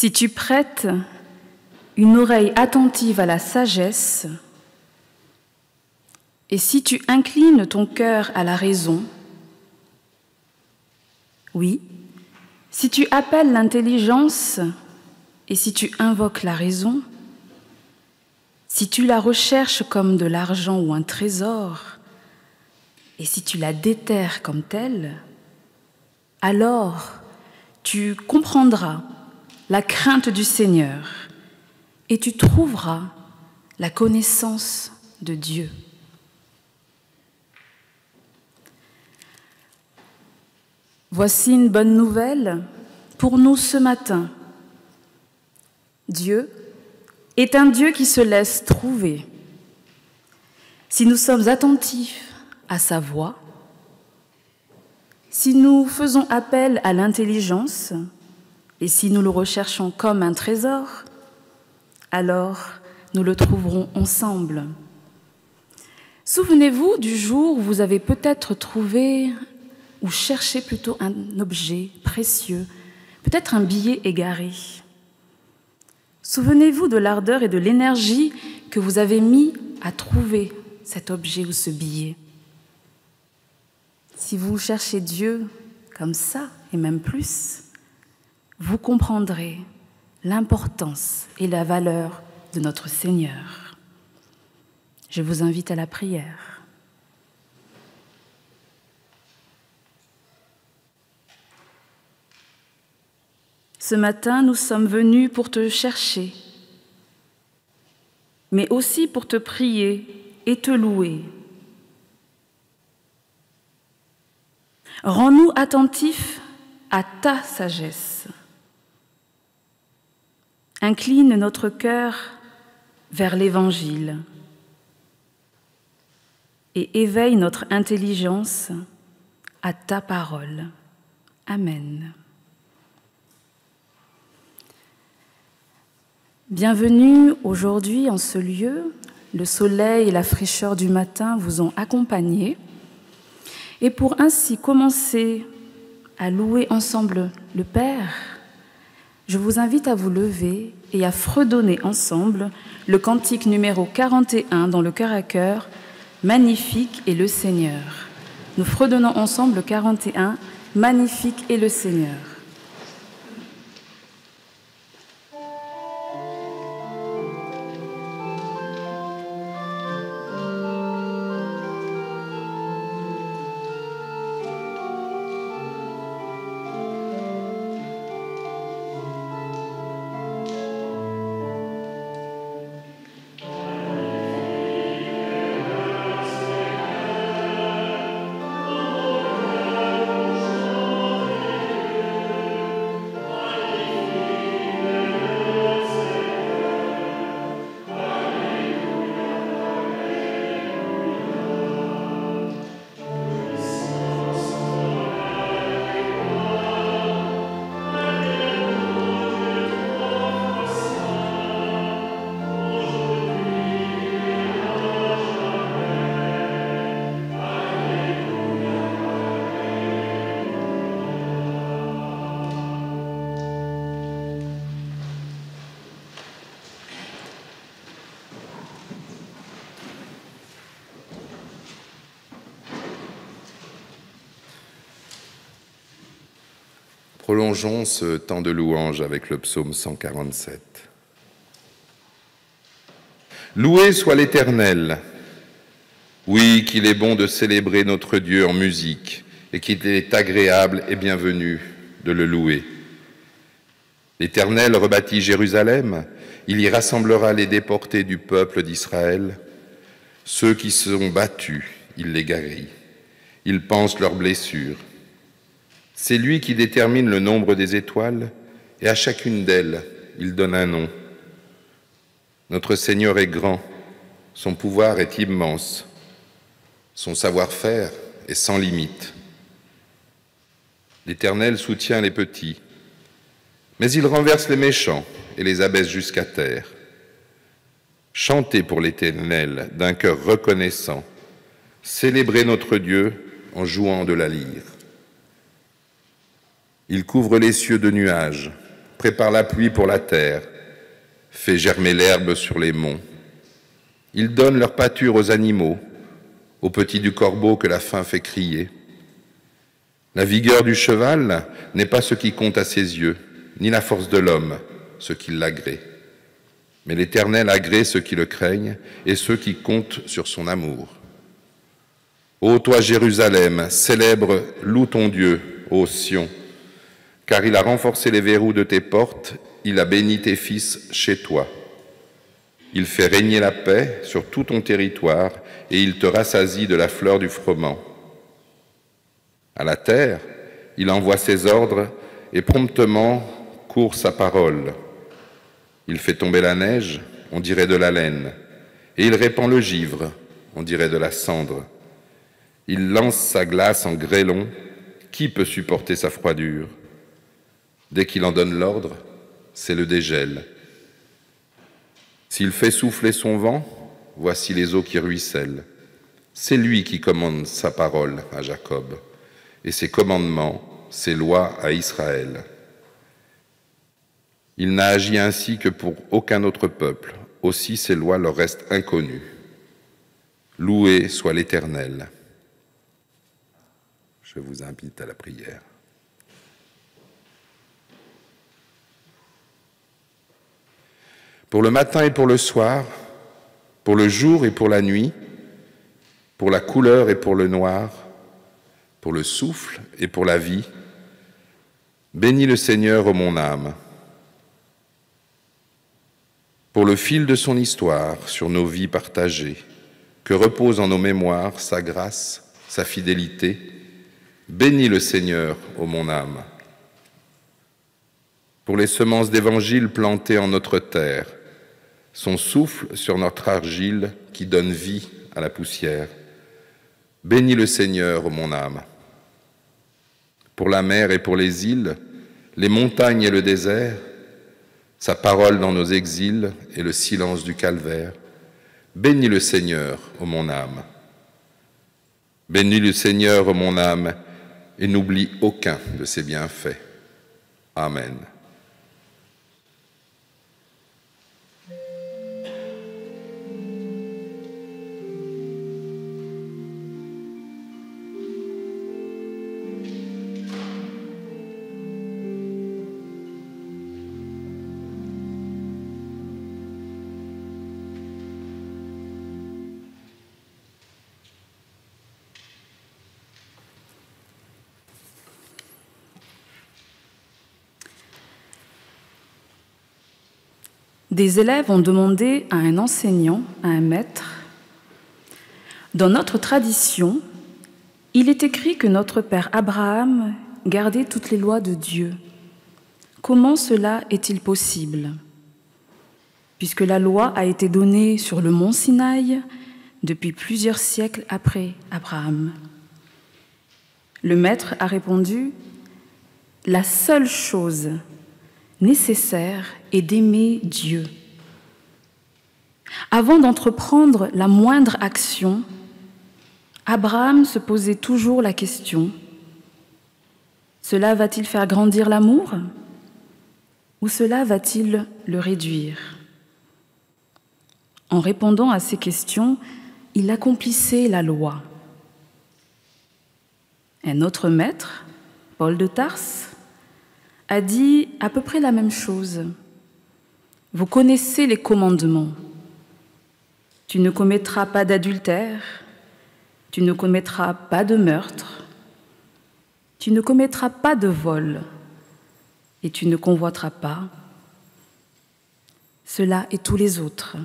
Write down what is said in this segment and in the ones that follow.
Si tu prêtes une oreille attentive à la sagesse, et si tu inclines ton cœur à la raison, oui, si tu appelles l'intelligence et si tu invoques la raison, si tu la recherches comme de l'argent ou un trésor, et si tu la déterres comme telle, alors tu comprendras la crainte du Seigneur et tu trouveras la connaissance de Dieu. Voici une bonne nouvelle pour nous ce matin. Dieu est un Dieu qui se laisse trouver. Si nous sommes attentifs à sa voix, si nous faisons appel à l'intelligence et si nous le recherchons comme un trésor, alors nous le trouverons ensemble. Souvenez-vous du jour où vous avez peut-être trouvé ou cherché plutôt un objet précieux, peut-être un billet égaré. Souvenez-vous de l'ardeur et de l'énergie que vous avez mis à trouver cet objet ou ce billet. Si vous cherchez Dieu comme ça, et même plus, vous comprendrez l'importance et la valeur de notre Seigneur. Je vous invite à la prière. Ce matin, nous sommes venus pour te chercher, mais aussi pour te prier et te louer. Rends-nous attentifs à ta sagesse. Incline notre cœur vers l'Évangile et éveille notre intelligence à ta parole. Amen. Bienvenue aujourd'hui en ce lieu. Le soleil et la fraîcheur du matin vous ont accompagné. Et pour ainsi commencer à louer ensemble le Père, je vous invite à vous lever et à fredonner ensemble le cantique numéro 41 dans le cœur à cœur, Magnifique est le Seigneur. Nous fredonnons ensemble le 41, Magnifique est le Seigneur. Ce temps de louange avec le psaume 147. Loué soit l'Éternel. Oui, qu'il est bon de célébrer notre Dieu en musique et qu'il est agréable et bienvenu de le louer. L'Éternel rebâtit Jérusalem, il y rassemblera les déportés du peuple d'Israël. Ceux qui sont battus, il les guérit. Il pense leurs blessures. C'est lui qui détermine le nombre des étoiles, et à chacune d'elles, il donne un nom. Notre Seigneur est grand, son pouvoir est immense, son savoir-faire est sans limite. L'Éternel soutient les petits, mais il renverse les méchants et les abaisse jusqu'à terre. Chantez pour l'Éternel d'un cœur reconnaissant, célébrez notre Dieu en jouant de la lyre. Il couvre les cieux de nuages, prépare la pluie pour la terre, fait germer l'herbe sur les monts. Il donne leur pâture aux animaux, aux petits du corbeau que la faim fait crier. La vigueur du cheval n'est pas ce qui compte à ses yeux, ni la force de l'homme ce qui l'agrée. Mais l'Éternel agrée ceux qui le craignent et ceux qui comptent sur son amour. Ô toi Jérusalem, célèbre, loue ton Dieu, ô Sion, car il a renforcé les verrous de tes portes, il a béni tes fils chez toi. Il fait régner la paix sur tout ton territoire et il te rassasie de la fleur du froment. À la terre, il envoie ses ordres et promptement court sa parole. Il fait tomber la neige, on dirait de la laine, et il répand le givre, on dirait de la cendre. Il lance sa glace en grêlon, qui peut supporter sa froidure? Dès qu'il en donne l'ordre, c'est le dégel. S'il fait souffler son vent, voici les eaux qui ruissellent. C'est lui qui commande sa parole à Jacob, et ses commandements, ses lois à Israël. Il n'a agi ainsi que pour aucun autre peuple, aussi ses lois leur restent inconnues. Loué soit l'Éternel. Je vous invite à la prière. Pour le matin et pour le soir, pour le jour et pour la nuit, pour la couleur et pour le noir, pour le souffle et pour la vie, bénis le Seigneur, ô mon âme. Pour le fil de son histoire sur nos vies partagées, que repose en nos mémoires sa grâce, sa fidélité, bénis le Seigneur, ô mon âme. Pour les semences d'évangile plantées en notre terre, son souffle sur notre argile qui donne vie à la poussière. Bénis le Seigneur, mon âme. Pour la mer et pour les îles, les montagnes et le désert, sa parole dans nos exils et le silence du calvaire. Bénis le Seigneur, ô mon âme. Bénis le Seigneur, ô mon âme, et n'oublie aucun de ses bienfaits. Amen. Des élèves ont demandé à un enseignant, à un maître, Dans notre tradition, il est écrit que notre père Abraham gardait toutes les lois de Dieu. Comment cela est-il possible? Puisque la loi a été donnée sur le mont Sinaï depuis plusieurs siècles après Abraham. Le maître a répondu, La seule chose nécessaire est d'aimer Dieu. Avant d'entreprendre la moindre action, Abraham se posait toujours la question, cela va-t-il faire grandir l'amour ou cela va-t-il le réduire? En répondant à ces questions, il accomplissait la loi. Un autre maître, Paul de Tarse, a dit à peu près la même chose. Vous connaissez les commandements. Tu ne commettras pas d'adultère, tu ne commettras pas de meurtre, tu ne commettras pas de vol et tu ne convoiteras pas. Cela et tous les autres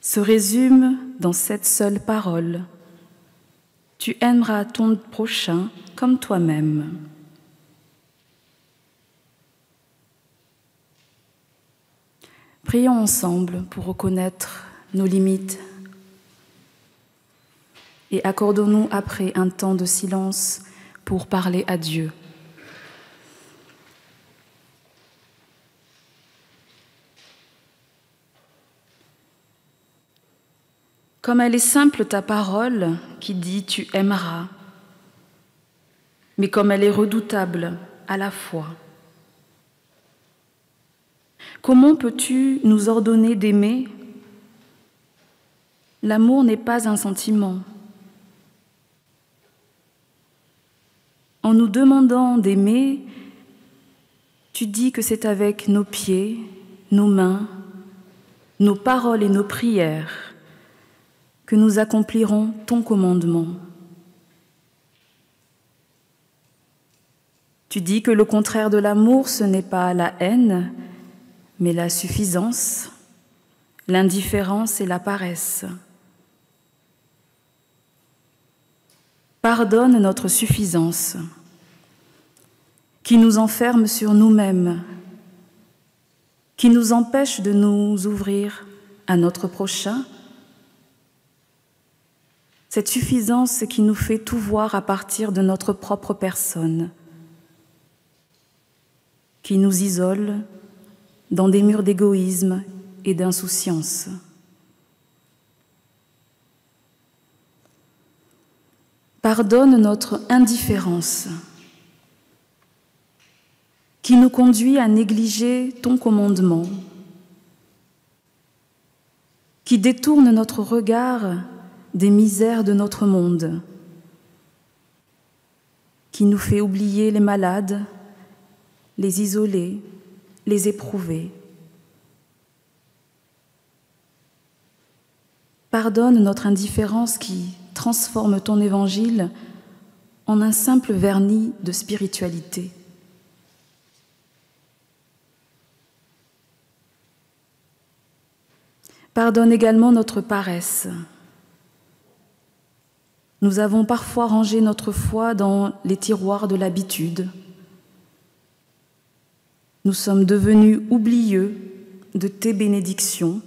se résument dans cette seule parole. Tu aimeras ton prochain comme toi-même. Prions ensemble pour reconnaître nos limites et accordons-nous après un temps de silence pour parler à Dieu. Comme elle est simple ta parole qui dit tu aimeras, mais comme elle est redoutable à la fois. Comment peux-tu nous ordonner d'aimer? L'amour n'est pas un sentiment. En nous demandant d'aimer, tu dis que c'est avec nos pieds, nos mains, nos paroles et nos prières que nous accomplirons ton commandement. Tu dis que le contraire de l'amour, ce n'est pas la haine, mais la suffisance, l'indifférence et la paresse. Pardonne notre suffisance qui nous enferme sur nous-mêmes, qui nous empêche de nous ouvrir à notre prochain. Cette suffisance qui nous fait tout voir à partir de notre propre personne, qui nous isole dans des murs d'égoïsme et d'insouciance. Pardonne notre indifférence qui nous conduit à négliger ton commandement, qui détourne notre regard des misères de notre monde, qui nous fait oublier les malades, les isolés, les éprouvés. Pardonne notre indifférence qui transforme ton évangile en un simple vernis de spiritualité. Pardonne également notre paresse. Nous avons parfois rangé notre foi dans les tiroirs de l'habitude. Nous sommes devenus oublieux de tes bénédictions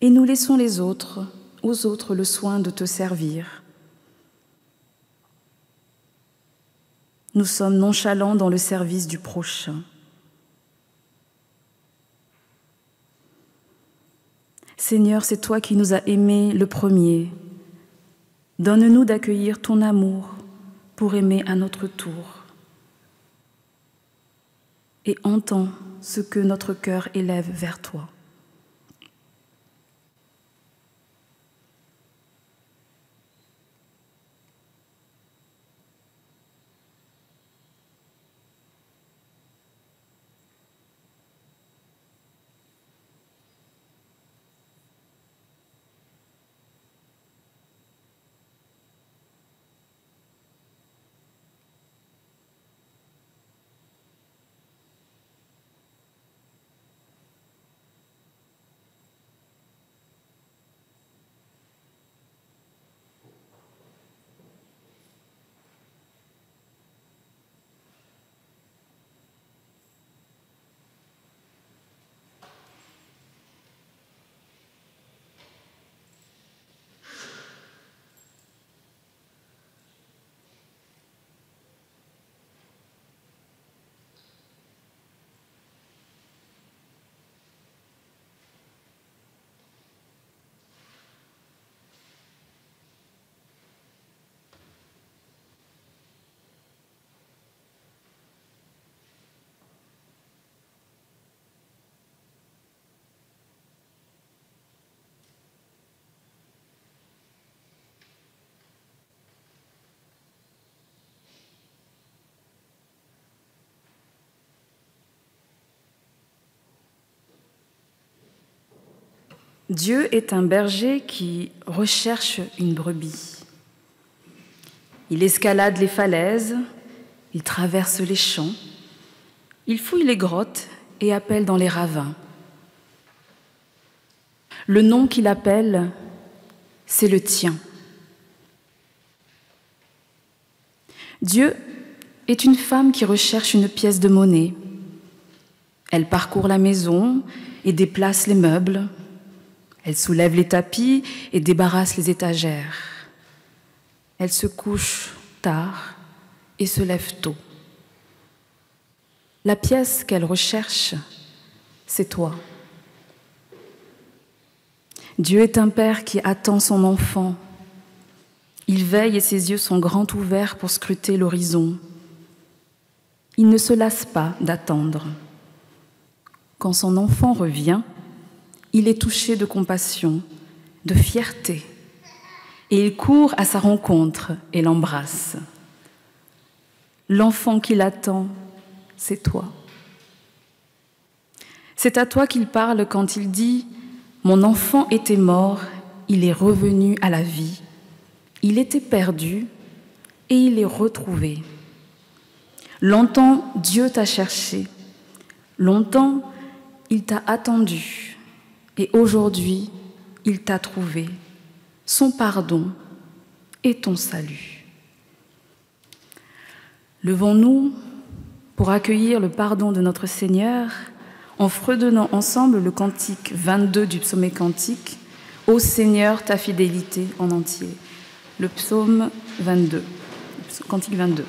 et nous laissons les autres, aux autres le soin de te servir. Nous sommes nonchalants dans le service du prochain. Seigneur, c'est toi qui nous as aimés le premier. Donne-nous d'accueillir ton amour pour aimer à notre tour. Et entends ce que notre cœur élève vers toi. Dieu est un berger qui recherche une brebis. Il escalade les falaises, il traverse les champs, il fouille les grottes et appelle dans les ravins. Le nom qu'il appelle, c'est le tien. Dieu est une femme qui recherche une pièce de monnaie. Elle parcourt la maison et déplace les meubles, elle soulève les tapis et débarrasse les étagères. Elle se couche tard et se lève tôt. La pièce qu'elle recherche, c'est toi. Dieu est un Père qui attend son enfant. Il veille et ses yeux sont grands ouverts pour scruter l'horizon. il ne se lasse pas d'attendre. Quand son enfant revient, il est touché de compassion, de fierté, et il court à sa rencontre et l'embrasse. L'enfant qui l'attend, c'est toi. C'est à toi qu'il parle quand il dit ⁇ Mon enfant était mort, il est revenu à la vie. Il était perdu et il est retrouvé. Longtemps Dieu t'a cherché, longtemps il t'a attendu et aujourd'hui il t'a trouvé, son pardon et ton salut. Levons-nous pour accueillir le pardon de notre Seigneur en fredonnant ensemble le cantique 22 du psaume cantique, Ô Seigneur, ta fidélité en entier. Le psaume 22, cantique 22.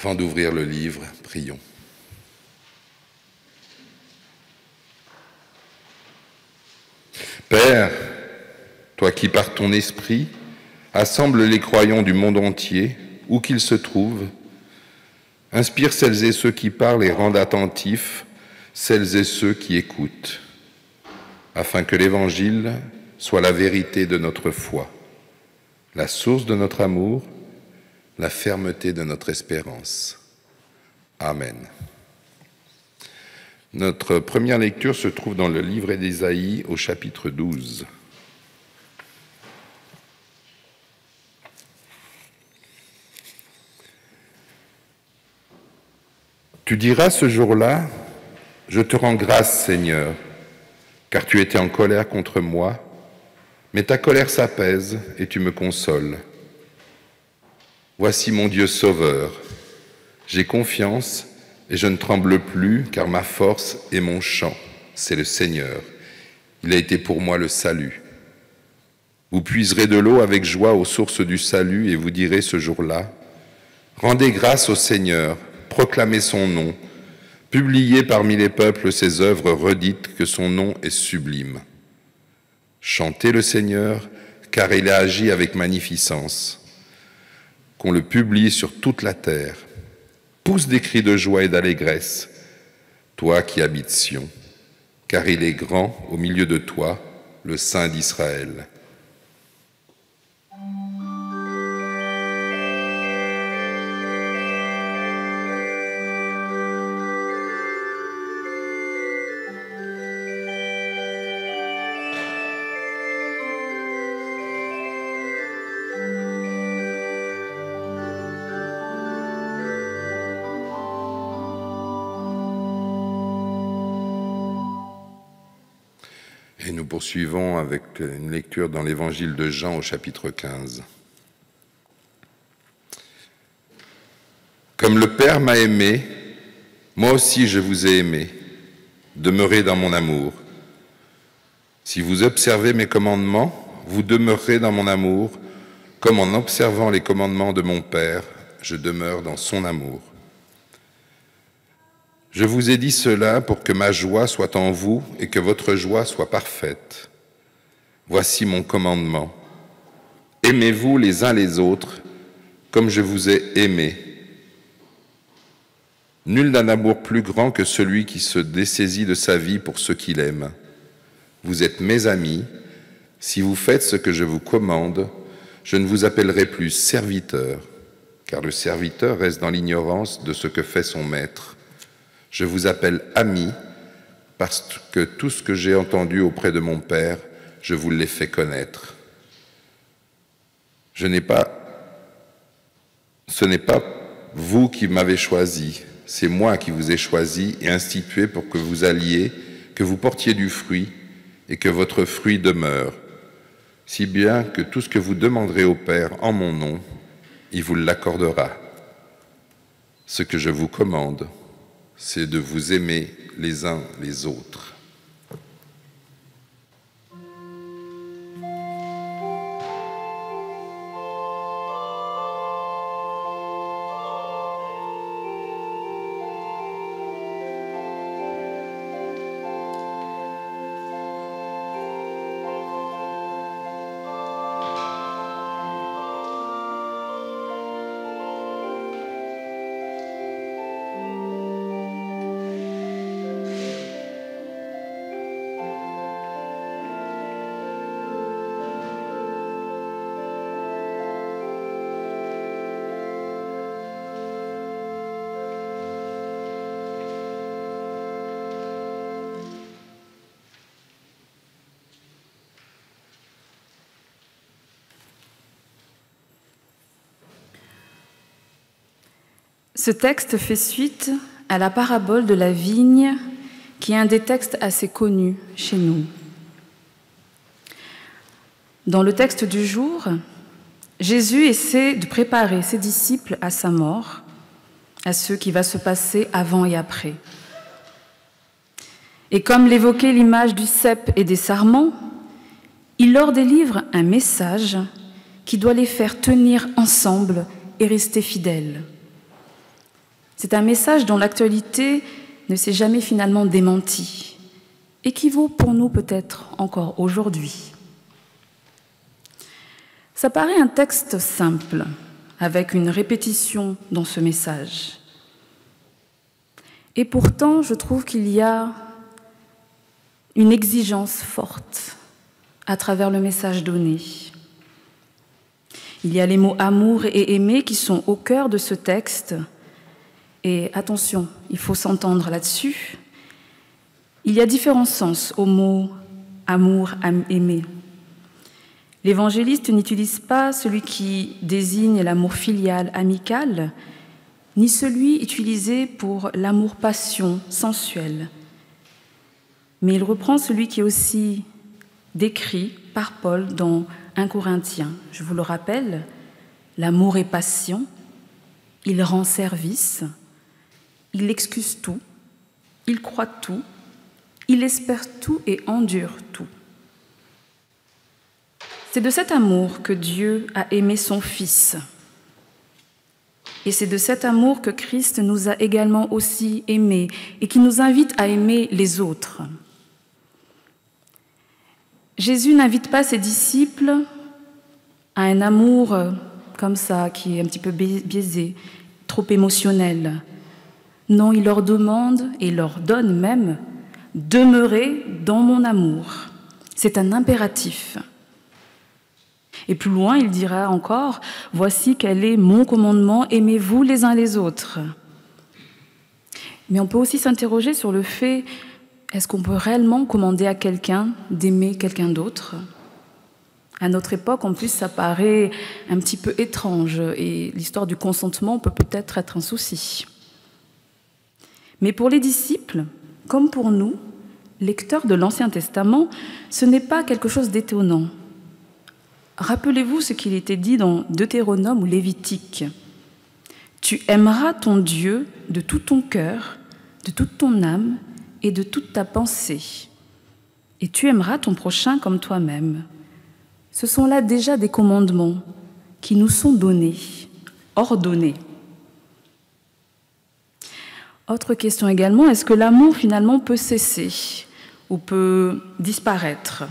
Avant d'ouvrir le livre, prions. Père, toi qui par ton esprit assembles les croyants du monde entier, où qu'ils se trouvent, inspire celles et ceux qui parlent et rendent attentifs celles et ceux qui écoutent, afin que l'Évangile soit la vérité de notre foi, la source de notre amour, la fermeté de notre espérance. Amen. Notre première lecture se trouve dans le livre d'Ésaïe au chapitre 12. Tu diras ce jour-là, je te rends grâce Seigneur, car tu étais en colère contre moi, mais ta colère s'apaise et tu me consoles. Voici mon Dieu sauveur, j'ai confiance et je ne tremble plus, car ma force et mon chant, c'est le Seigneur. Il a été pour moi le salut. Vous puiserez de l'eau avec joie aux sources du salut, et vous direz ce jour-là, Rendez grâce au Seigneur, proclamez son nom, publiez parmi les peuples ses œuvres, redites que son nom est sublime. Chantez le Seigneur, car il a agi avec magnificence. Qu'on le publie sur toute la terre pousse des cris de joie et d'allégresse, toi qui habites Sion, car il est grand au milieu de toi, le Saint d'Israël. Poursuivons avec une lecture dans l'évangile de Jean au chapitre 15. Comme le Père m'a aimé, moi aussi je vous ai aimé. Demeurez dans mon amour. Si vous observez mes commandements, vous demeurerez dans mon amour, comme en observant les commandements de mon Père, je demeure dans son amour. Je vous ai dit cela pour que ma joie soit en vous et que votre joie soit parfaite. Voici mon commandement. Aimez-vous les uns les autres comme je vous ai aimé. Nul n'a d'amour plus grand que celui qui se dessaisit de sa vie pour ceux qu'il aime. Vous êtes mes amis. Si vous faites ce que je vous commande, je ne vous appellerai plus serviteur, car le serviteur reste dans l'ignorance de ce que fait son maître. Je vous appelle ami parce que tout ce que j'ai entendu auprès de mon Père, je vous l'ai fait connaître. Je n'ai pas, ce n'est pas vous qui m'avez choisi, c'est moi qui vous ai choisi et institué pour que vous alliez, que vous portiez du fruit et que votre fruit demeure, si bien que tout ce que vous demanderez au Père en mon nom, il vous l'accordera. Ce que je vous commande, c'est de vous aimer les uns les autres. Ce texte fait suite à la parabole de la vigne, qui est un des textes assez connus chez nous. Dans le texte du jour, Jésus essaie de préparer ses disciples à sa mort, à ce qui va se passer avant et après. Et comme l'évoquait l'image du cep et des sarments, il leur délivre un message qui doit les faire tenir ensemble et rester fidèles. C'est un message dont l'actualité ne s'est jamais finalement démentie et qui vaut pour nous peut-être encore aujourd'hui. Ça paraît un texte simple, avec une répétition dans ce message. Et pourtant, je trouve qu'il y a une exigence forte à travers le message donné. Il y a les mots amour et aimer qui sont au cœur de ce texte. Et attention, il faut s'entendre là-dessus. Il y a différents sens aux mots amour, aimer. L'évangéliste n'utilise pas celui qui désigne l'amour filial, amical, ni celui utilisé pour l'amour-passion sensuel, mais il reprend celui qui est aussi décrit par Paul dans 1 Corinthiens. Je vous le rappelle, l'amour est passion, il rend service, il excuse tout, il croit tout, il espère tout et endure tout. C'est de cet amour que Dieu a aimé son Fils. Et c'est de cet amour que Christ nous a également aussi aimés et qui nous invite à aimer les autres. Jésus n'invite pas ses disciples à un amour comme ça, qui est un petit peu biaisé, trop émotionnel. Non, il leur demande et leur donne même demeurer dans mon amour. C'est un impératif. Et plus loin, il dira encore, Voici quel est mon commandement, aimez-vous les uns les autres. Mais on peut aussi s'interroger sur le fait, est-ce qu'on peut réellement commander à quelqu'un d'aimer quelqu'un d'autre? À notre époque, en plus, ça paraît un petit peu étrange et l'histoire du consentement peut peut-être être un souci. Mais pour les disciples, comme pour nous, lecteurs de l'Ancien Testament, ce n'est pas quelque chose d'étonnant. Rappelez-vous ce qu'il était dit dans Deutéronome ou Lévitique. Tu aimeras ton Dieu de tout ton cœur, de toute ton âme et de toute ta pensée. Et tu aimeras ton prochain comme toi-même. Ce sont là déjà des commandements qui nous sont donnés, ordonnés. Autre question également, est-ce que l'amour finalement peut cesser ou peut disparaître?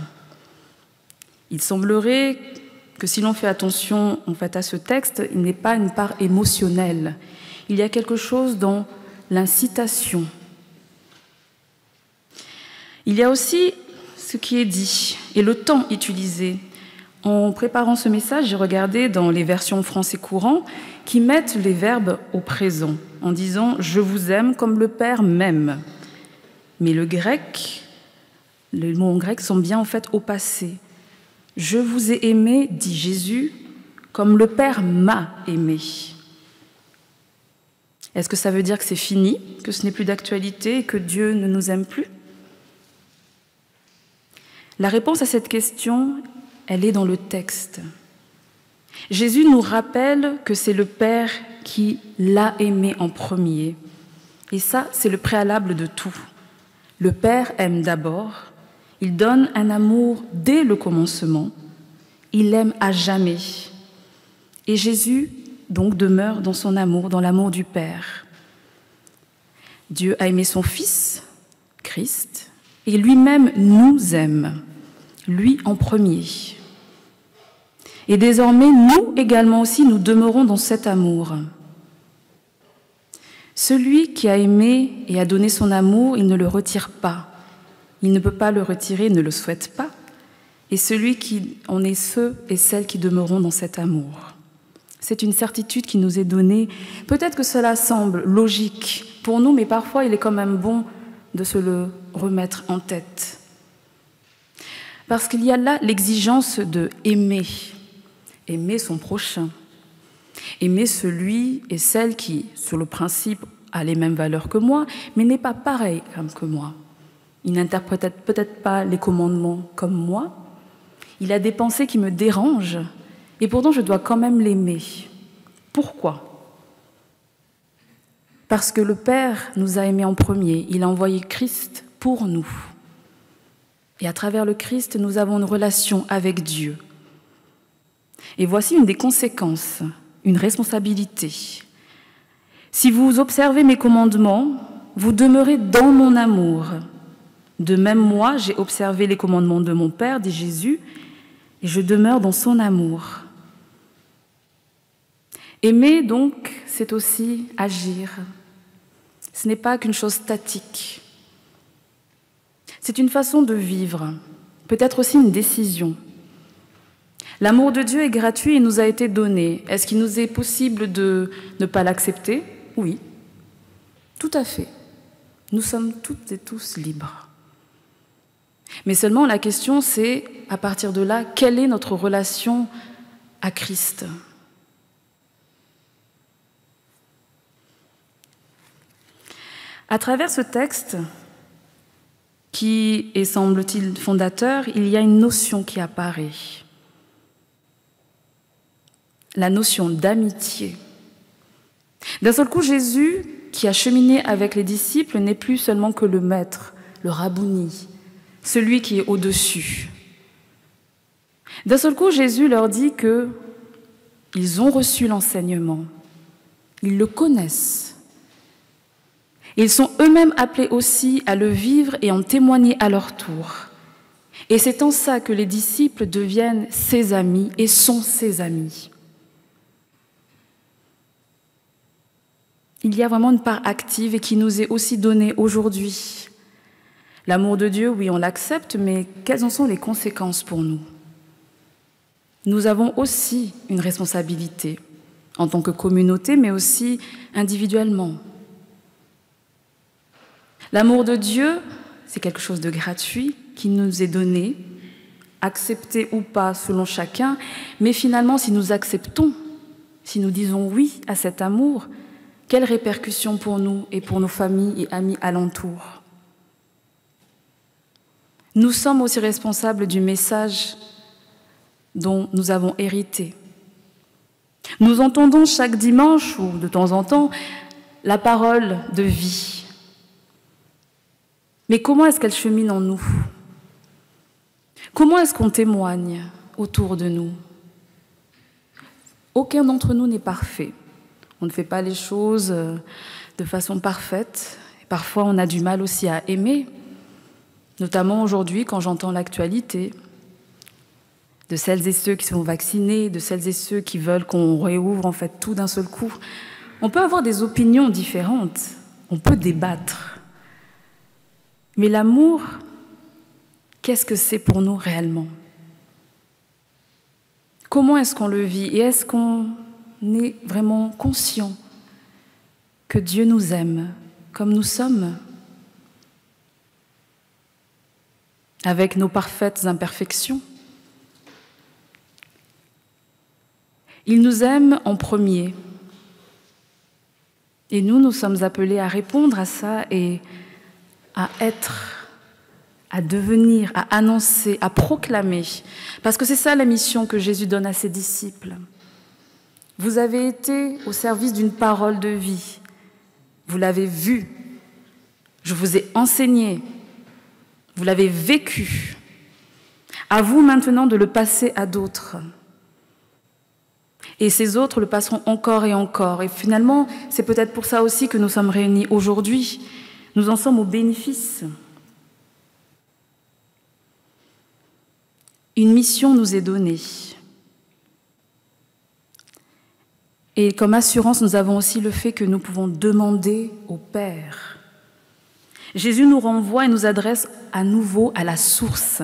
Il semblerait que si l'on fait attention en fait à ce texte, il n'est pas une part émotionnelle. Il y a quelque chose dans l'incitation. Il y a aussi ce qui est dit et le temps utilisé. En préparant ce message, j'ai regardé dans les versions français courant qui mettent les verbes au présent en disant je vous aime comme le Père m'aime. Mais le grec, les mots en grec sont bien en fait au passé. Je vous ai aimé, dit Jésus, comme le Père m'a aimé. Est-ce que ça veut dire que c'est fini, que ce n'est plus d'actualité et que Dieu ne nous aime plus? La réponse à cette question, elle est dans le texte. Jésus nous rappelle que c'est le Père qui l'a aimé en premier. Et ça, c'est le préalable de tout. Le Père aime d'abord, il donne un amour dès le commencement. Il aime à jamais. Et Jésus, donc, demeure dans son amour, dans l'amour du Père. Dieu a aimé son Fils, Christ, et lui-même nous aime, lui en premier. Et désormais, nous également aussi, nous demeurons dans cet amour. Celui qui a aimé et a donné son amour, il ne le retire pas. Il ne peut pas le retirer, ne le souhaite pas. Et celui qui en est ceux et celles qui demeureront dans cet amour. C'est une certitude qui nous est donnée. Peut-être que cela semble logique pour nous, mais parfois il est quand même bon de se le remettre en tête. Parce qu'il y a là l'exigence de aimer, aimer son prochain, aimer celui et celle qui, sur le principe, a les mêmes valeurs que moi, mais n'est pas pareil que moi. Il n'interprète peut-être pas les commandements comme moi. Il a des pensées qui me dérangent, et pourtant je dois quand même l'aimer. Pourquoi? Parce que le Père nous a aimés en premier. Il a envoyé Christ pour nous. Et à travers le Christ, nous avons une relation avec Dieu. Et voici une des conséquences, une responsabilité. Si vous observez mes commandements, vous demeurez dans mon amour. De même, moi, j'ai observé les commandements de mon Père, dit Jésus, et je demeure dans son amour. Aimer, donc, c'est aussi agir. Ce n'est pas qu'une chose statique. C'est une façon de vivre, peut-être aussi une décision. L'amour de Dieu est gratuit et nous a été donné. Est-ce qu'il nous est possible de ne pas l'accepter? Oui, tout à fait. Nous sommes toutes et tous libres. Mais seulement la question c'est, à partir de là, quelle est notre relation à Christ? À travers ce texte, qui est, semble-t-il, fondateur, il y a une notion qui apparaît. La notion d'amitié. D'un seul coup, Jésus, qui a cheminé avec les disciples, n'est plus seulement que le maître, le rabouni, celui qui est au-dessus. D'un seul coup, Jésus leur dit que ils ont reçu l'enseignement, ils le connaissent. Ils sont eux-mêmes appelés aussi à le vivre et en témoigner à leur tour. Et c'est en ça que les disciples deviennent ses amis et sont ses amis. Il y a vraiment une part active et qui nous est aussi donnée aujourd'hui. L'amour de Dieu, oui, on l'accepte, mais quelles en sont les conséquences pour nous? Nous avons aussi une responsabilité en tant que communauté, mais aussi individuellement. L'amour de Dieu, c'est quelque chose de gratuit qui nous est donné, accepté ou pas selon chacun, mais finalement, si nous acceptons, si nous disons oui à cet amour, quelles répercussions pour nous et pour nos familles et amis alentours Nous sommes aussi responsables du message dont nous avons hérité. Nous entendons chaque dimanche ou de temps en temps la parole de vie. Mais comment est-ce qu'elle chemine en nous? Comment est-ce qu'on témoigne autour de nous? Aucun d'entre nous n'est parfait. On ne fait pas les choses euh, de façon parfaite. parfois, on a du mal aussi à aimer, notamment aujourd'hui quand j'entends l'actualité de celles et ceux qui sont vaccinés, de celles et ceux qui veulent qu'on réouvre en fait tout d'un seul coup. On peut avoir des opinions différentes, on peut débattre. Mais l'amour, qu'est-ce que c'est pour nous réellement? Comment est-ce qu'on le vit? Et est-ce qu'on est vraiment conscient que Dieu nous aime comme nous sommes, avec nos parfaites imperfections. Il nous aime en premier. Et nous, nous sommes appelés à répondre à ça et à être, à devenir, à annoncer, à proclamer. Parce que c'est ça la mission que Jésus donne à ses disciples. Vous avez été au service d'une parole de vie. Vous l'avez vue. Je vous ai enseigné. Vous l'avez vécu. À vous maintenant de le passer à d'autres. Et ces autres le passeront encore et encore. Et finalement, c'est peut-être pour ça aussi que nous sommes réunis aujourd'hui. Nous en sommes au bénéfice. Une mission nous est donnée. Et comme assurance, nous avons aussi le fait que nous pouvons demander au Père. Jésus nous renvoie et nous adresse à nouveau à la source,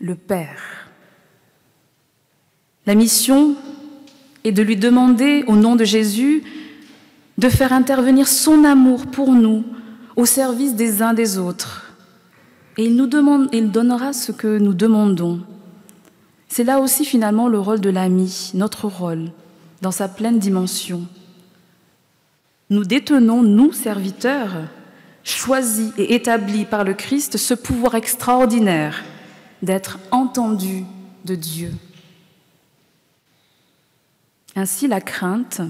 le Père. La mission est de lui demander, au nom de Jésus, de faire intervenir son amour pour nous au service des uns des autres. Et il nous demande, il donnera ce que nous demandons. C'est là aussi finalement le rôle de l'ami, notre rôle dans sa pleine dimension. Nous détenons, nous, serviteurs, choisis et établis par le Christ, ce pouvoir extraordinaire d'être entendus de Dieu. Ainsi, la crainte,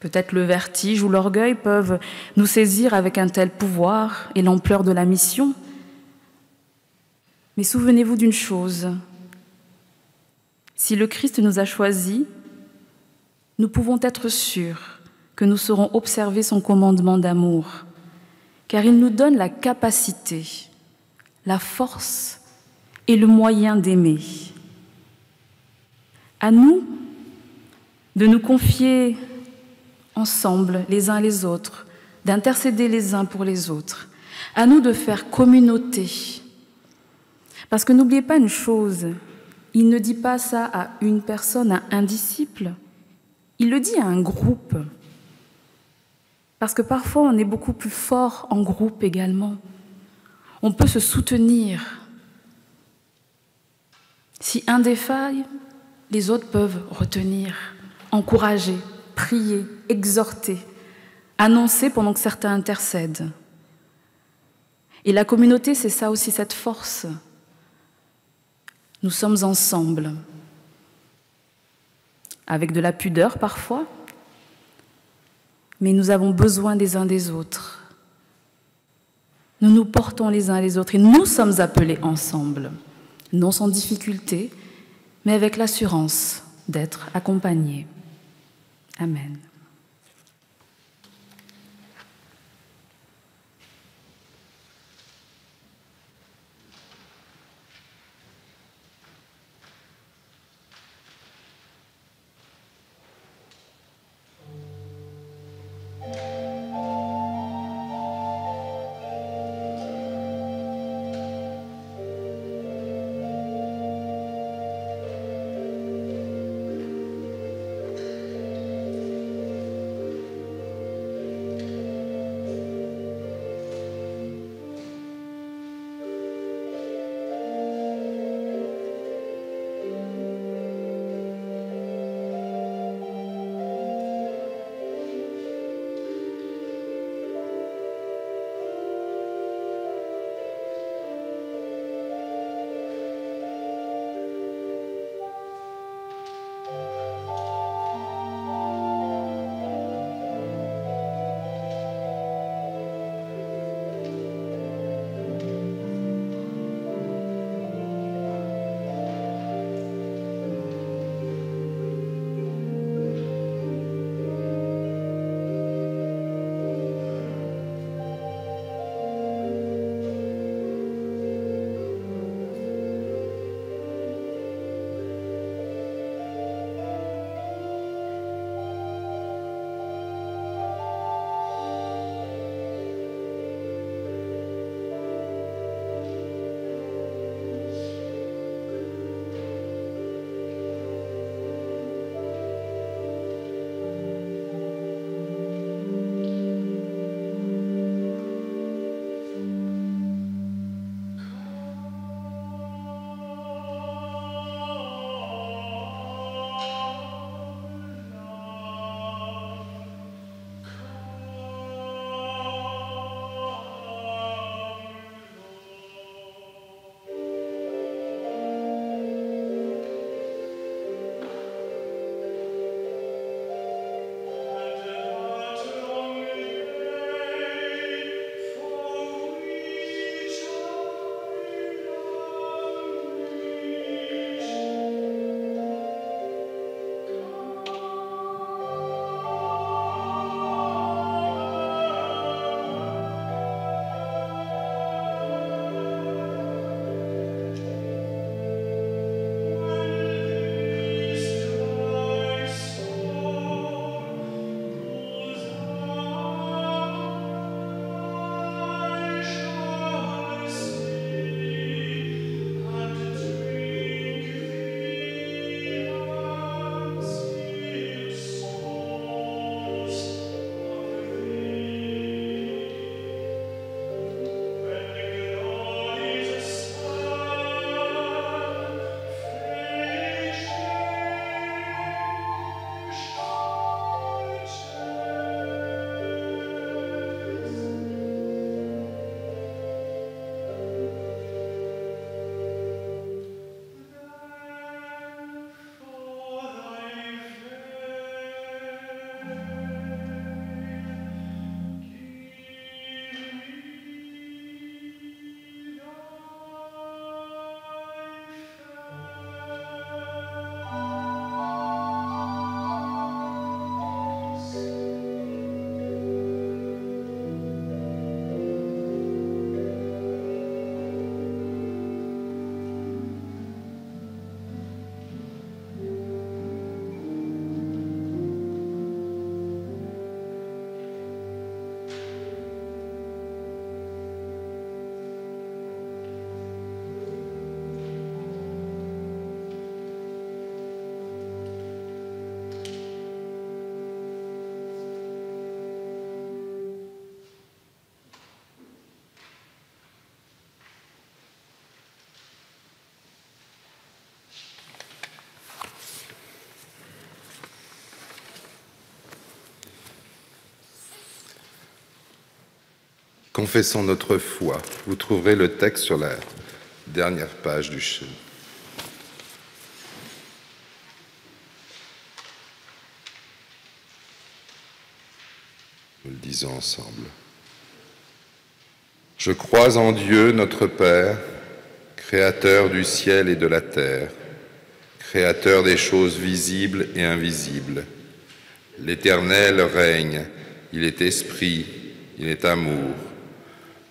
peut-être le vertige ou l'orgueil peuvent nous saisir avec un tel pouvoir et l'ampleur de la mission. Mais souvenez-vous d'une chose, si le Christ nous a choisis, nous pouvons être sûrs que nous saurons observer son commandement d'amour, car il nous donne la capacité, la force et le moyen d'aimer. À nous de nous confier ensemble les uns les autres, d'intercéder les uns pour les autres. À nous de faire communauté. Parce que n'oubliez pas une chose, il ne dit pas ça à une personne, à un disciple, il le dit à un groupe. Parce que parfois on est beaucoup plus fort en groupe également. On peut se soutenir. Si un défaille, les autres peuvent retenir, encourager, prier, exhorter, annoncer pendant que certains intercèdent. Et la communauté, c'est ça aussi, cette force. Nous sommes ensemble, avec de la pudeur parfois, mais nous avons besoin des uns des autres. Nous nous portons les uns les autres et nous sommes appelés ensemble, non sans difficulté, mais avec l'assurance d'être accompagnés. Amen. Confessons notre foi. Vous trouverez le texte sur la dernière page du chant. Nous le disons ensemble. Je crois en Dieu, notre Père, Créateur du ciel et de la terre, Créateur des choses visibles et invisibles. L'Éternel règne, il est esprit, il est amour.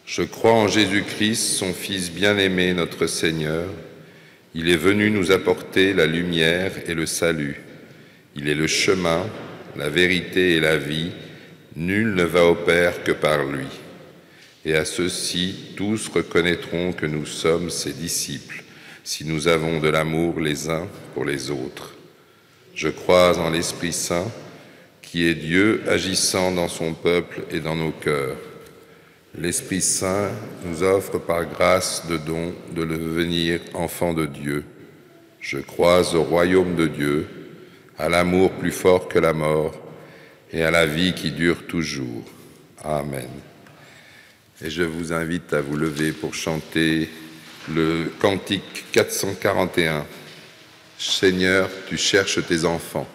Je crois en Jésus-Christ, son Fils bien-aimé, notre Seigneur. Il est venu nous apporter la lumière et le salut. Il est le chemin, la vérité et la vie. Nul ne va au Père que par lui. Et à ceux-ci, tous reconnaîtront que nous sommes ses disciples, si nous avons de l'amour les uns pour les autres. Je crois en l'Esprit Saint, qui est Dieu agissant dans son peuple et dans nos cœurs. L'Esprit Saint nous offre par grâce de don de devenir enfant de Dieu. Je crois au royaume de Dieu, à l'amour plus fort que la mort et à la vie qui dure toujours. Amen. Et je vous invite à vous lever pour chanter le cantique 441. Seigneur, tu cherches tes enfants.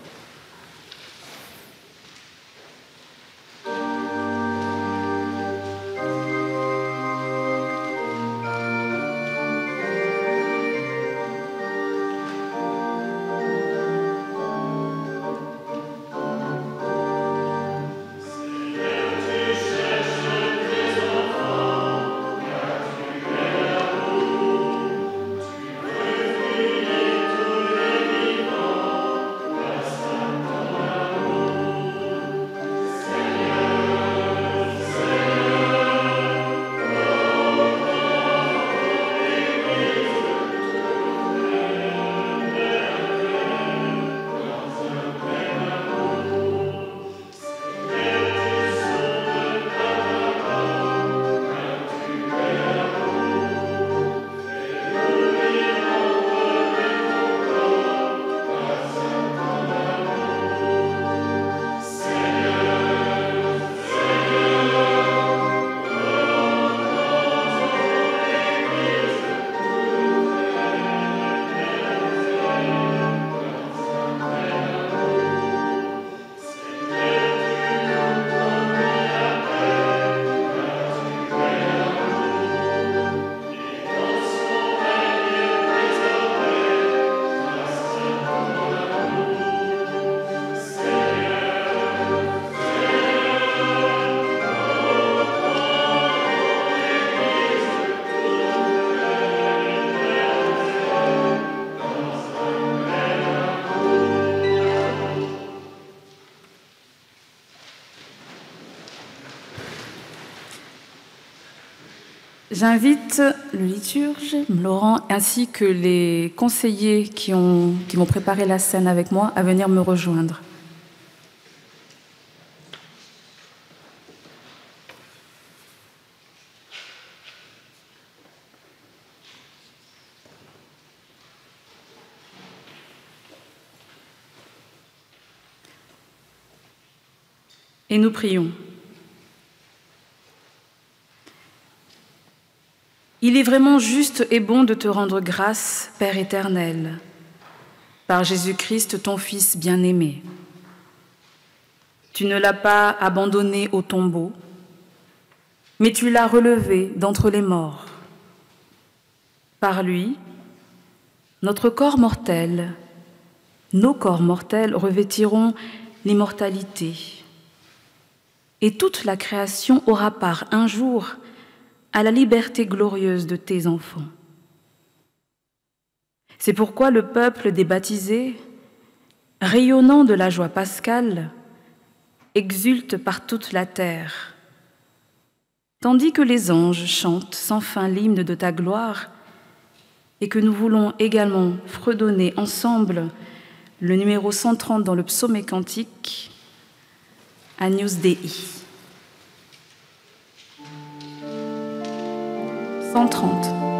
J'invite le liturge, Laurent, ainsi que les conseillers qui, ont, qui préparé la scène avec moi à venir me rejoindre. Et nous prions. Il est vraiment juste et bon de te rendre grâce, Père éternel, par Jésus-Christ, ton Fils bien-aimé. Tu ne l'as pas abandonné au tombeau, mais tu l'as relevé d'entre les morts. Par lui, notre corps mortel, nos corps mortels revêtiront l'immortalité. Et toute la création aura part un jour à la liberté glorieuse de tes enfants. C'est pourquoi le peuple des baptisés, rayonnant de la joie pascale, exulte par toute la terre, tandis que les anges chantent sans fin l'hymne de ta gloire et que nous voulons également fredonner ensemble le numéro 130 dans le psaume cantique, Agnus Dei. 130.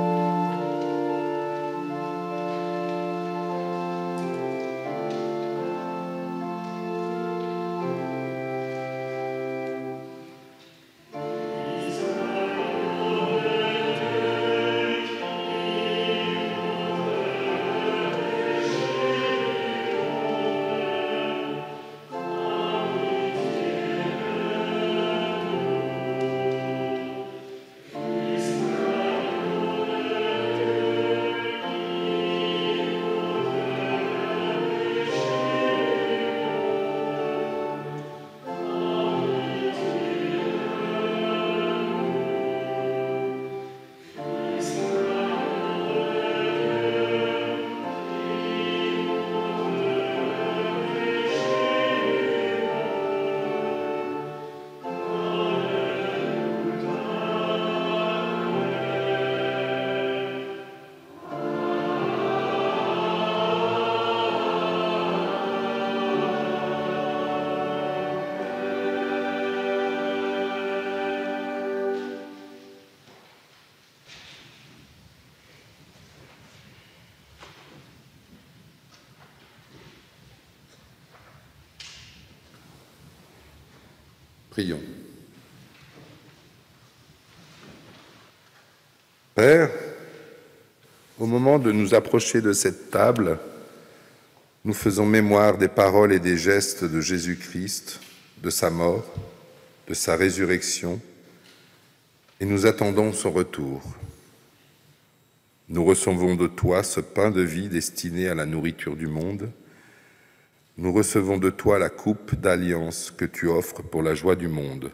Prions. Père, au moment de nous approcher de cette table, nous faisons mémoire des paroles et des gestes de Jésus-Christ, de sa mort, de sa résurrection, et nous attendons son retour. Nous recevons de toi ce pain de vie destiné à la nourriture du monde. Nous recevons de toi la coupe d'alliance que tu offres pour la joie du monde.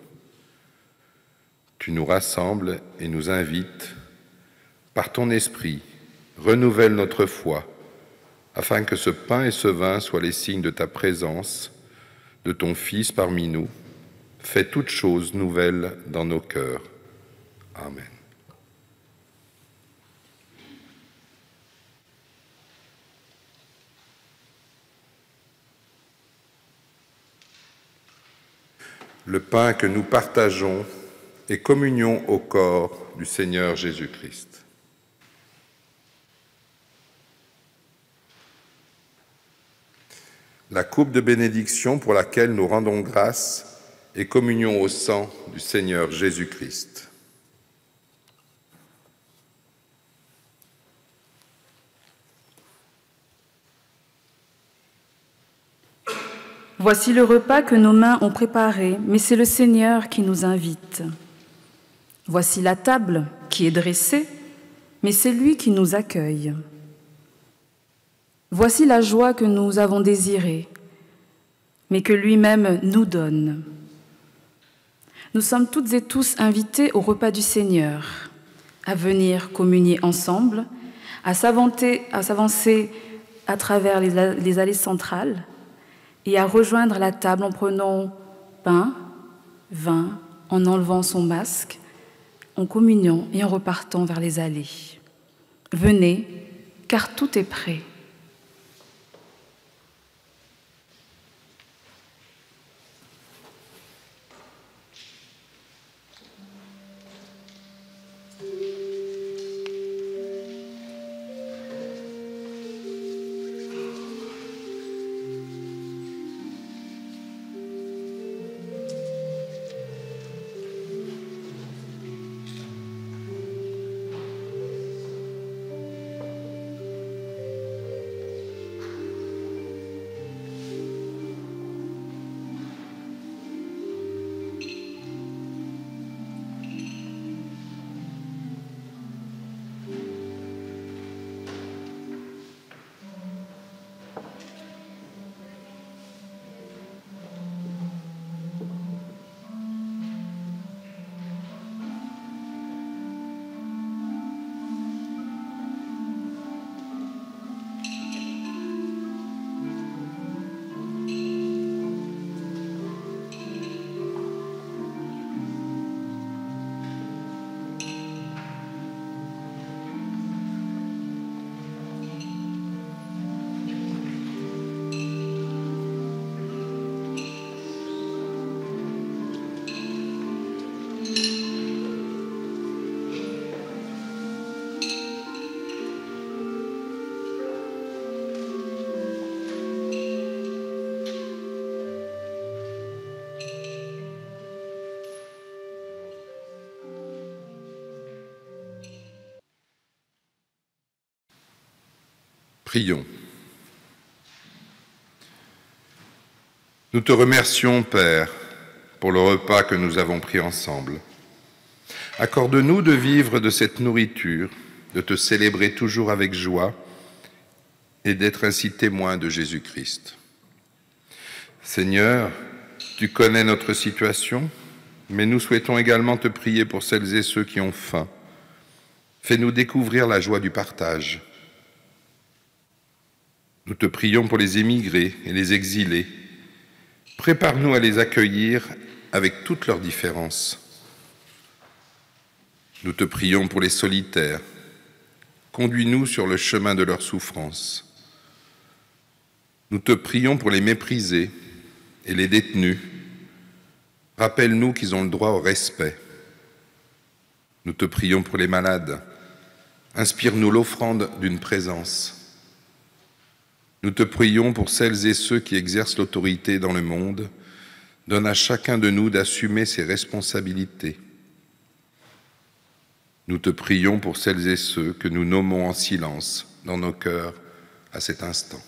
Tu nous rassembles et nous invites par ton esprit, renouvelle notre foi, afin que ce pain et ce vin soient les signes de ta présence, de ton Fils parmi nous. Fais toutes choses nouvelles dans nos cœurs. Amen. Le pain que nous partageons est communion au corps du Seigneur Jésus-Christ. la coupe de bénédiction pour laquelle nous rendons grâce et communion au sang du Seigneur Jésus-Christ. Voici le repas que nos mains ont préparé, mais c'est le Seigneur qui nous invite. Voici la table qui est dressée, mais c'est lui qui nous accueille. Voici la joie que nous avons désirée, mais que lui-même nous donne. Nous sommes toutes et tous invités au repas du Seigneur, à venir communier ensemble, à s'avancer à travers les allées centrales et à rejoindre la table en prenant pain, vin, en enlevant son masque, en communion et en repartant vers les allées. Venez, car tout est prêt. Prions. Nous te remercions, Père, pour le repas que nous avons pris ensemble. Accorde-nous de vivre de cette nourriture, de te célébrer toujours avec joie et d'être ainsi témoin de Jésus-Christ. Seigneur, tu connais notre situation, mais nous souhaitons également te prier pour celles et ceux qui ont faim. Fais-nous découvrir la joie du partage nous te prions pour les émigrés et les exilés. Prépare-nous à les accueillir avec toutes leurs différences. Nous te prions pour les solitaires. Conduis-nous sur le chemin de leur souffrance. Nous te prions pour les méprisés et les détenus. Rappelle-nous qu'ils ont le droit au respect. Nous te prions pour les malades. Inspire-nous l'offrande d'une présence. Nous te prions pour celles et ceux qui exercent l'autorité dans le monde. Donne à chacun de nous d'assumer ses responsabilités. Nous te prions pour celles et ceux que nous nommons en silence dans nos cœurs à cet instant.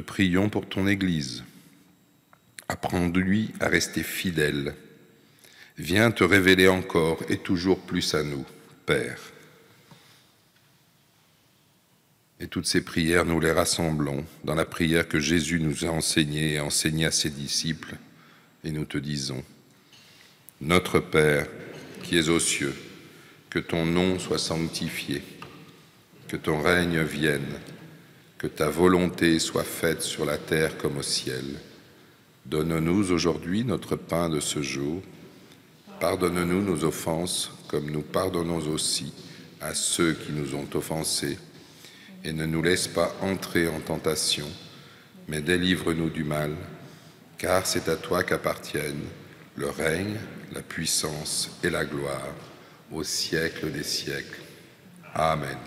Prions pour ton Église. Apprends-lui à rester fidèle. Viens te révéler encore et toujours plus à nous, Père. Et toutes ces prières, nous les rassemblons dans la prière que Jésus nous a enseignée et enseignée à ses disciples. Et nous te disons, Notre Père, qui es aux cieux, que ton nom soit sanctifié, que ton règne vienne que ta volonté soit faite sur la terre comme au ciel. Donne-nous aujourd'hui notre pain de ce jour. Pardonne-nous nos offenses comme nous pardonnons aussi à ceux qui nous ont offensés. Et ne nous laisse pas entrer en tentation, mais délivre-nous du mal, car c'est à toi qu'appartiennent le règne, la puissance et la gloire au siècle des siècles. Amen.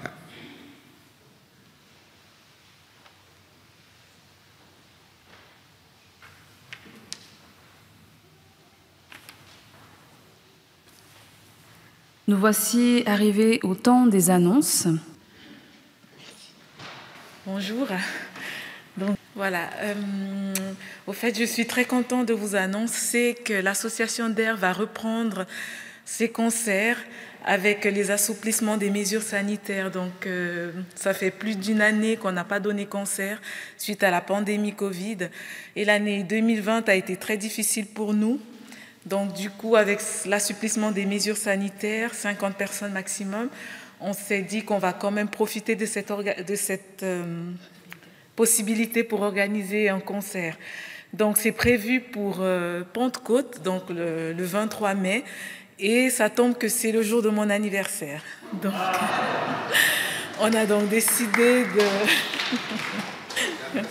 Nous voici arrivés au temps des annonces. Bonjour. Voilà. Euh, au fait, je suis très contente de vous annoncer que l'association d'Air va reprendre ses concerts avec les assouplissements des mesures sanitaires. Donc, euh, ça fait plus d'une année qu'on n'a pas donné concert suite à la pandémie Covid. Et l'année 2020 a été très difficile pour nous. Donc, du coup, avec l'assouplissement des mesures sanitaires, 50 personnes maximum, on s'est dit qu'on va quand même profiter de cette, euh, possibilité pour organiser un concert. Donc, c'est prévu pour euh, Pentecôte, donc le, 23 mai, et ça tombe que c'est le jour de mon anniversaire. Donc, on a donc décidé de.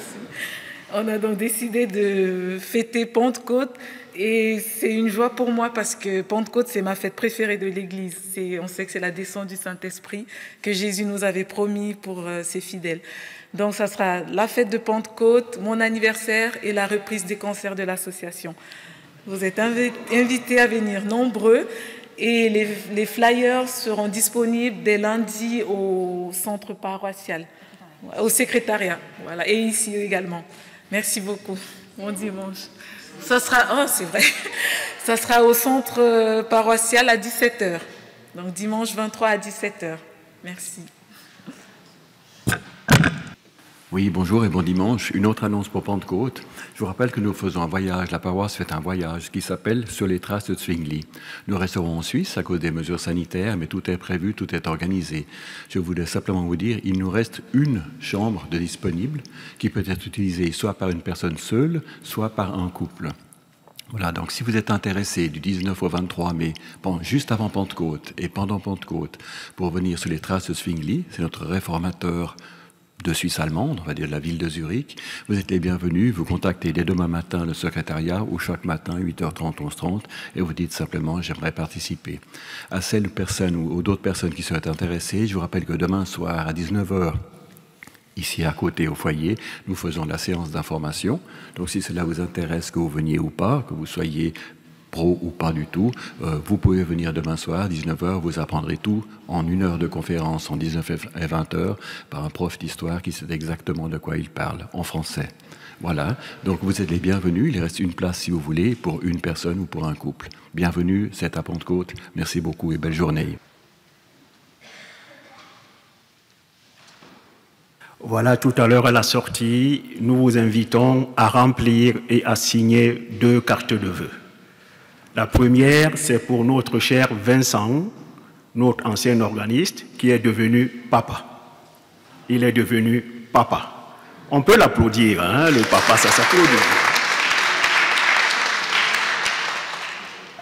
On a donc décidé de fêter Pentecôte et c'est une joie pour moi parce que Pentecôte, c'est ma fête préférée de l'Église. On sait que c'est la descente du Saint-Esprit que Jésus nous avait promis pour euh, ses fidèles. Donc, ça sera la fête de Pentecôte, mon anniversaire et la reprise des concerts de l'association. Vous êtes invités à venir nombreux et les, les, flyers seront disponibles dès lundi au centre paroissial, au secrétariat, voilà, et ici également. Merci beaucoup. Bon dimanche. Ça sera, oh, c'est vrai, ça sera au centre euh, paroissial à 17h. Donc dimanche 23 à 17h. Merci. Oui, bonjour et bon dimanche. Une autre annonce pour Pentecôte. Je vous rappelle que nous faisons un voyage, la paroisse fait un voyage qui s'appelle Sur les traces de Zwingli. Nous resterons en Suisse à cause des mesures sanitaires, mais tout est prévu, tout est organisé. Je voulais simplement vous dire, il nous reste une chambre de disponible qui peut être utilisée soit par une personne seule, soit par un couple. Voilà, donc si vous êtes intéressé du 19 au 23 mai, juste avant Pentecôte et pendant Pentecôte, pour venir sur les traces de Zwingli, c'est notre réformateur de Suisse allemande, on va dire de la ville de Zurich. Vous êtes les bienvenus. Vous contactez dès demain matin le secrétariat ou chaque matin, 8h30, 11h30, et vous dites simplement j'aimerais participer. À celles personnes ou d'autres personnes qui seraient intéressées, je vous rappelle que demain soir à 19h, ici à côté au foyer, nous faisons la séance d'information. Donc si cela vous intéresse, que vous veniez ou pas, que vous soyez pro ou pas du tout, euh, vous pouvez venir demain soir, 19h, vous apprendrez tout en une heure de conférence, en 19 et 20h, par un prof d'histoire qui sait exactement de quoi il parle, en français. Voilà, donc vous êtes les bienvenus, il reste une place si vous voulez, pour une personne ou pour un couple. Bienvenue, c'est à Pentecôte, merci beaucoup et belle journée. Voilà, tout à l'heure à la sortie, nous vous invitons à remplir et à signer deux cartes de vœux. La première, c'est pour notre cher Vincent, notre ancien organiste, qui est devenu papa. Il est devenu papa. On peut l'applaudir, hein, le papa, ça s'applaudit.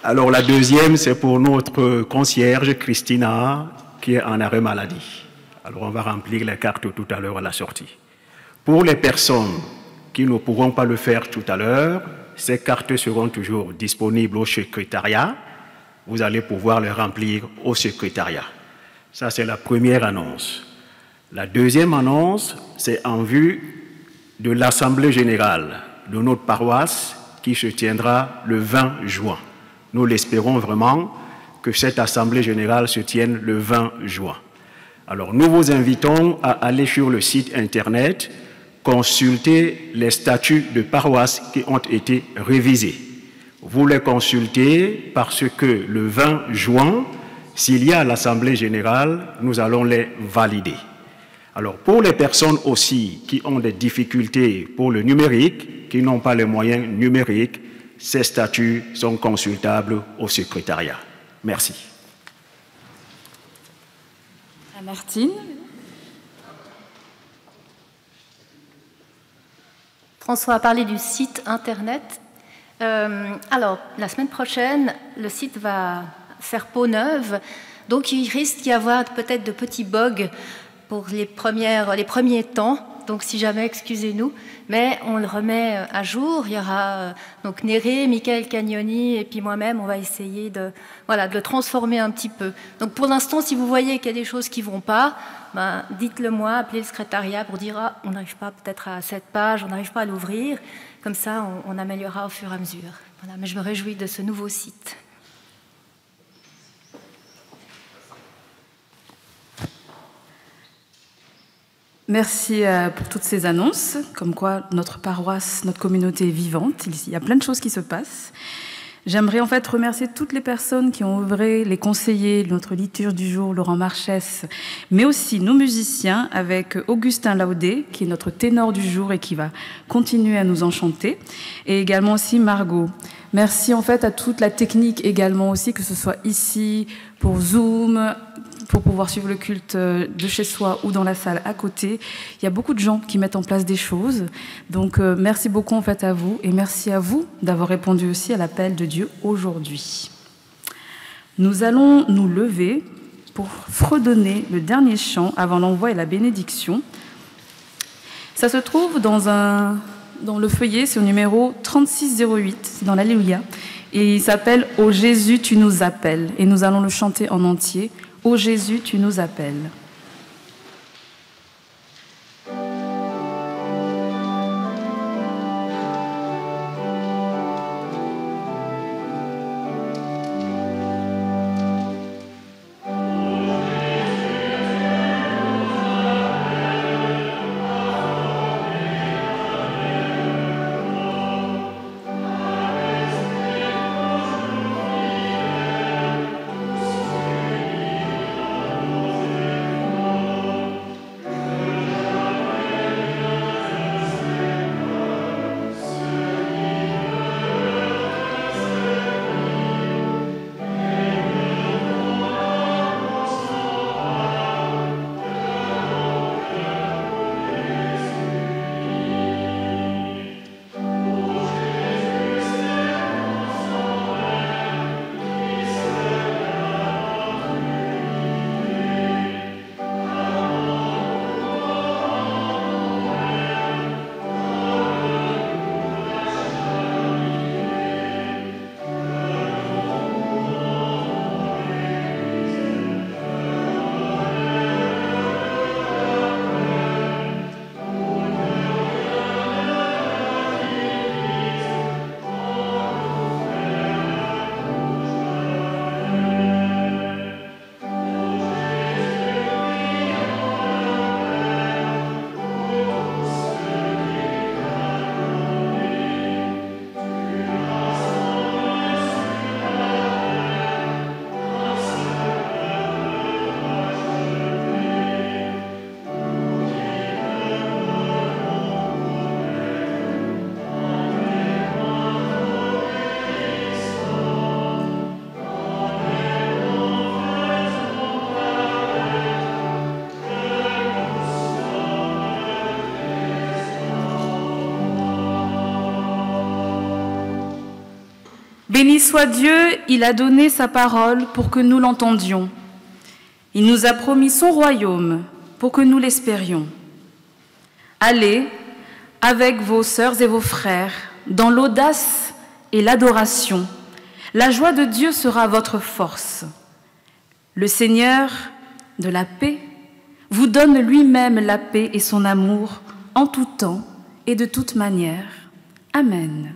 Alors la deuxième, c'est pour notre concierge Christina, qui est en arrêt maladie. Alors on va remplir les cartes tout à l'heure à la sortie. Pour les personnes qui ne pourront pas le faire tout à l'heure, ces cartes seront toujours disponibles au secrétariat. Vous allez pouvoir les remplir au secrétariat. Ça, c'est la première annonce. La deuxième annonce, c'est en vue de l'Assemblée générale de notre paroisse qui se tiendra le 20 juin. Nous l'espérons vraiment que cette Assemblée générale se tienne le 20 juin. Alors nous vous invitons à aller sur le site Internet, consulter les statuts de paroisse qui ont été révisés. Vous les consultez parce que le 20 juin, s'il y a l'Assemblée générale, nous allons les valider. Alors pour les personnes aussi qui ont des difficultés pour le numérique, qui n'ont pas les moyens numériques, ces statuts sont consultables au secrétariat. Merci. Martine. François a parlé du site internet. Euh, alors, la semaine prochaine, le site va faire peau neuve, donc il risque d'y avoir peut-être de petits bugs pour les, premières, les premiers temps. Donc, si jamais, excusez-nous, mais on le remet à jour. Il y aura euh, donc Néré, Michael Cagnoni et puis moi-même, on va essayer de, voilà, de le transformer un petit peu. Donc, pour l'instant, si vous voyez qu'il y a des choses qui vont pas, ben, dites-le moi, appelez le secrétariat pour dire ah, on n'arrive pas peut-être à cette page, on n'arrive pas à l'ouvrir. Comme ça, on, améliorera au fur et à mesure. Mais je me réjouis de ce nouveau site. Merci euh, pour toutes ces annonces, comme quoi notre paroisse, notre communauté est vivante. Il y a plein de choses qui se passent. J'aimerais en fait remercier toutes les personnes qui ont œuvré, les conseillers, notre liturge du jour, Laurent Marchès, mais aussi nos musiciens avec Augustin Laudé, qui est notre ténor du jour et qui va continuer à nous enchanter, et également aussi Margot. Merci en fait à toute la technique également aussi, que ce soit ici pour Zoom, pour pouvoir suivre le culte euh, de chez soi ou dans la salle à côté. Il y a beaucoup de gens qui mettent en place des choses. Donc euh, merci beaucoup en fait à vous et merci à vous d'avoir répondu aussi à l'appel de Dieu aujourd'hui. Nous allons nous lever pour fredonner le dernier chant avant l'envoi et la bénédiction. Ça se trouve dans, un, dans le feuillet, c'est au numéro 3608, dans l'Alléluia. Et il s'appelle Ô Jésus, tu nous appelles. Et nous allons le chanter en entier. Ô Jésus, tu nous appelles. Soit Dieu, il a donné sa parole pour que nous l'entendions. Il nous a promis son royaume pour que nous l'espérions. Allez, avec vos sœurs et vos frères dans l'audace et l'adoration. La joie de Dieu sera votre force. Le Seigneur de la paix vous donne lui-même la paix et son amour en tout temps et de toute manière. Amen.